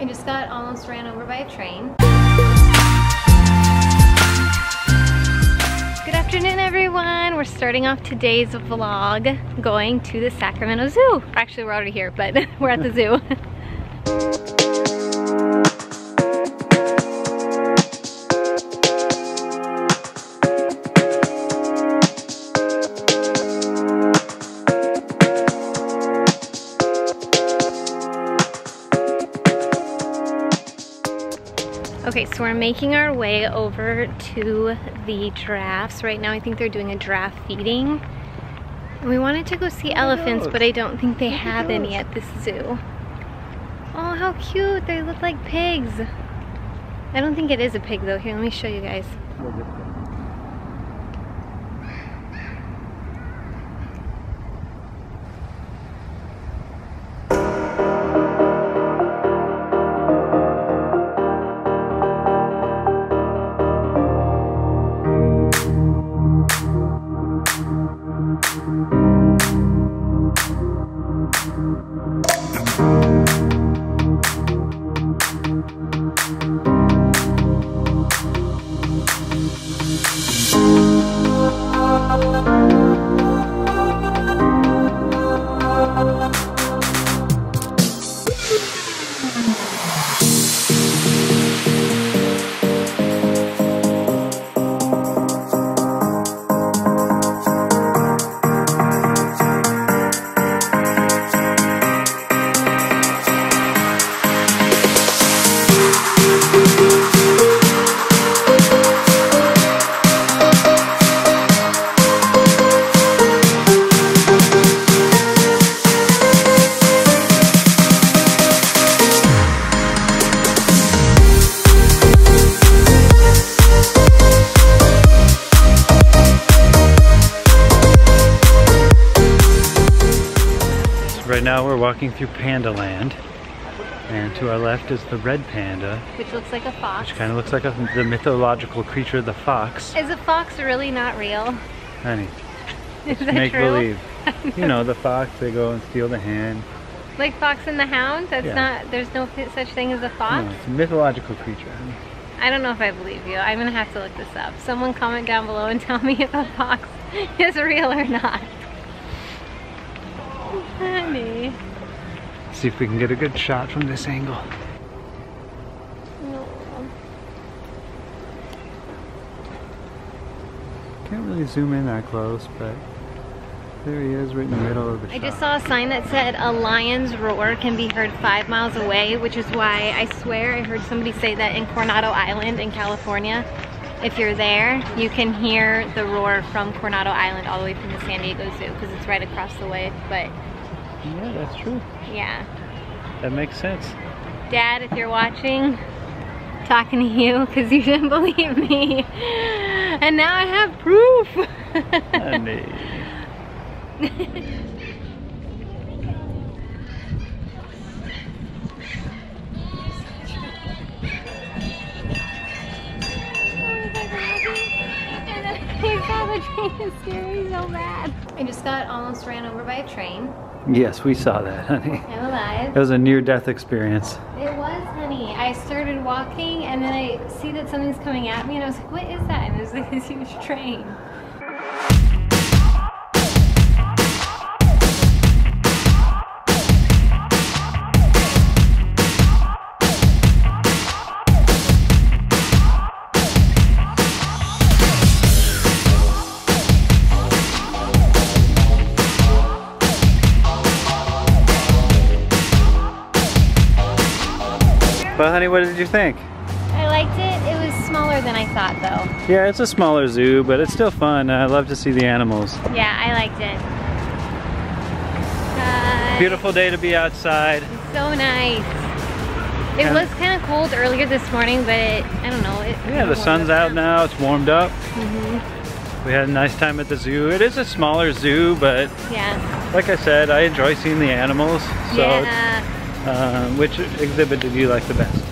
I just got almost ran over by a train. Good afternoon everyone. We're starting off today's vlog going to the Sacramento Zoo. Actually we're already here but we're at the zoo. Okay, so we're making our way over to the giraffes. Right now I think they're doing a giraffe feeding. We wanted to go see elephants, but I don't think they have any at this zoo. Oh, how cute. They look like pigs. I don't think it is a pig though. Here, let me show you guys. Right now we're walking through Panda Land. And to our left is the red panda, Which looks like a fox. which kind of looks like a, the mythological creature, the fox. Is a fox really not real? Honey, Is that make true? believe. You know, the fox, they go and steal the hand. Like Fox and the Hound? That's Yeah. not, there's no such thing as a fox? No, it's a mythological creature, honey. I don't know if I believe you. I'm gonna have to look this up. Someone comment down below and tell me if a fox is real or not. Honey. See if we can get a good shot from this angle. No. Can't really zoom in that close, but there he is right in the middle of the I shot. just saw a sign that said a lion's roar can be heard five miles away, which is why I swear I heard somebody say that in Coronado Island in California, if you're there, you can hear the roar from Coronado Island all the way from the San Diego Zoo because it's right across the way. But Yeah, that's true. yeah. That makes sense. Dad, if you're watching, talking to you because you didn't believe me. And now I have proof. Honey. He saw the train is scary so bad. I just got almost ran over by a train. Yes, we saw that, honey. I'm alive. It was a near-death experience. It was, honey. I started walking and then I see that something's coming at me and I was like, what is that? And it was like this huge train. But honey, what did you think? I liked it. It was smaller than I thought though. Yeah, it's a smaller zoo, but it's still fun. I love to see the animals. Yeah, I liked it. Beautiful day to be outside. So nice. It was kind of cold earlier this morning, but it, I don't know. It Yeah, the sun's out now. It's warmed up. hmm We had a nice time at the zoo. It is a smaller zoo, but Yeah. like I said, I enjoy seeing the animals. So, yeah. Uh, which exhibit did you like the best?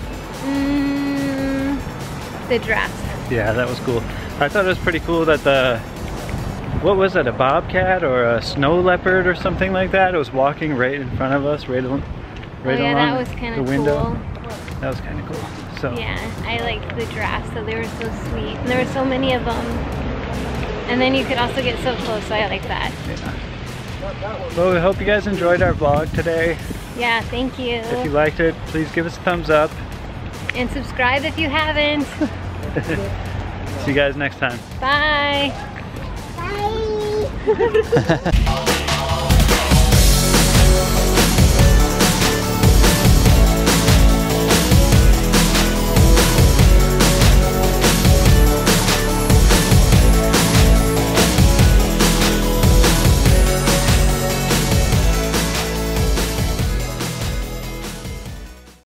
Mm, the dress. Yeah, that was cool. I thought it was pretty cool that the what was it, a bobcat or a snow leopard or something like that? It was walking right in front of us, right, al- right oh yeah, along that was kind the of window. cool. That was kind of cool. So Yeah, I liked the giraffes, so they were so sweet. And there were so many of them. And then you could also get so close, so I like that. yeah. Well, we hope you guys enjoyed our vlog today. Yeah, thank you. If you liked it, please give us a thumbs up. And subscribe if you haven't. See you guys next time. Bye. Bye.